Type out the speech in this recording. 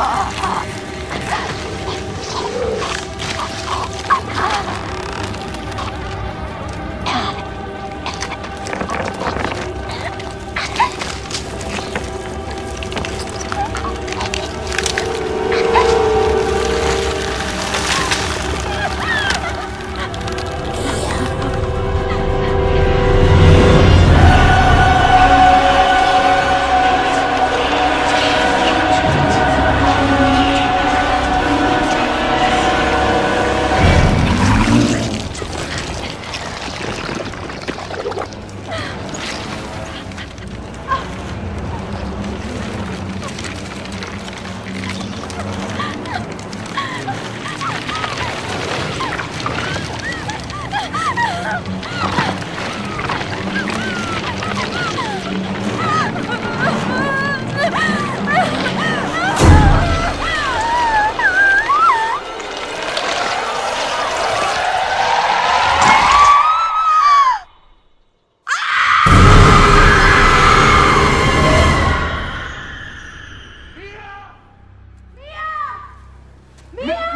ああ Yeah!